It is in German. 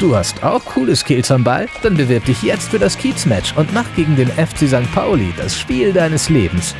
Du hast auch coole Skills am Ball? Dann bewirb dich jetzt für das Kiez-Match und mach gegen den FC St. Pauli das Spiel deines Lebens.